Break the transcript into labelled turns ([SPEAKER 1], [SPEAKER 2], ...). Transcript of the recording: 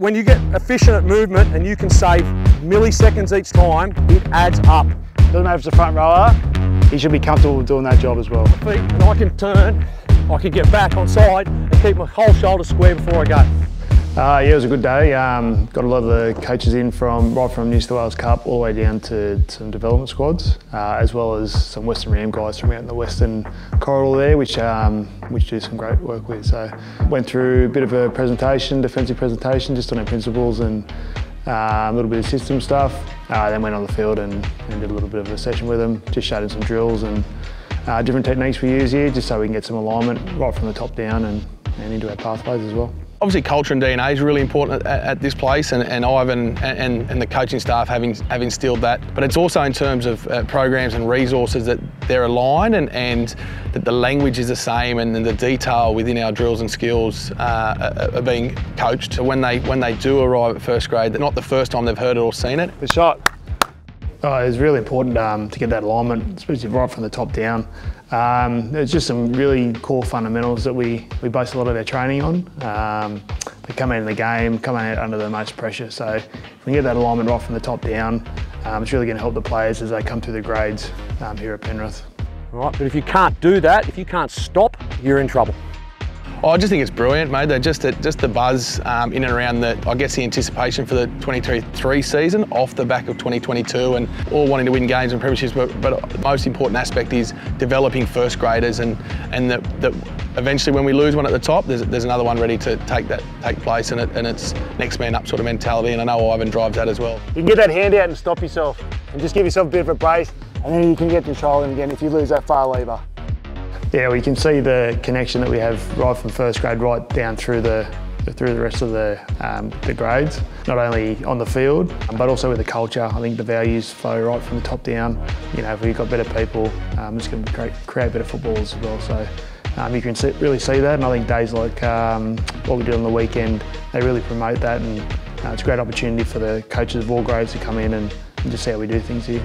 [SPEAKER 1] when you get efficient at movement and you can save milliseconds each time, it adds up.
[SPEAKER 2] Doesn't matter if it's a front rower, he should be comfortable doing that job as well.
[SPEAKER 1] Feet, and I can turn, I can get back on side and keep my whole shoulder square before I go.
[SPEAKER 2] Uh, yeah, it was a good day. Um, got a lot of the coaches in from right from New South Wales Cup all the way down to some development squads, uh, as well as some Western Ram guys from out in the Western corridor there, which um, which do some great work with. So went through a bit of a presentation, defensive presentation, just on our principles and uh, a little bit of system stuff. Uh, then went on the field and, and, did a little bit of a session with them, just showed them some drills and uh, different techniques we use here, just so we can get some alignment right from the top down and, and into our pathways as well.
[SPEAKER 3] Obviously culture and DNA is really important at, at this place and, and Ivan and, and, the coaching staff having, have instilled that. But it's also in terms of uh, programs and resources that they're aligned and, and that the language is the same and, the detail within our drills and skills uh, are being coached. So when they, when they do arrive at first grade, they're not the first time they've heard it or seen it.
[SPEAKER 2] The shot. Oh, it's really important um, to get that alignment, especially right from the top down. Um, there's just some really core fundamentals that we, we base a lot of our training on. Um, they come out in the game, come out under the most pressure. So if we get that alignment right from the top down, um, it's really going to help the players as they come through the grades um, here at Penrith.
[SPEAKER 1] Right, but if you can't do that, if you can't stop, you're in trouble.
[SPEAKER 3] Oh, I just think it's brilliant, mate. They're just the, just the buzz um, in and around the, I guess, the anticipation for the 23 season off the back of 2022 and all wanting to win games and premierships. But, but the most important aspect is developing first graders and and that, eventually when we lose one at the top, there's, there's another one ready to take that take place and, it, and it's next man up sort of mentality. And I know Ivan drives that as well.
[SPEAKER 2] You can get that hand out and stop yourself and just give yourself a bit of a brace and then you can get control again if you lose that far lever. Yeah, we can see the connection that we have right from first grade right down through the through the rest of the, um, the grades, not only on the field, but also with the culture. I think the values flow right from the top down. You know, if we've got better people, um, it's going to create, create better footballers as well. So um, you can see, really see that, and I think days like um, what we did on the weekend, they really promote that, and uh, it's a great opportunity for the coaches of all grades to come in and, and just see how we do things here.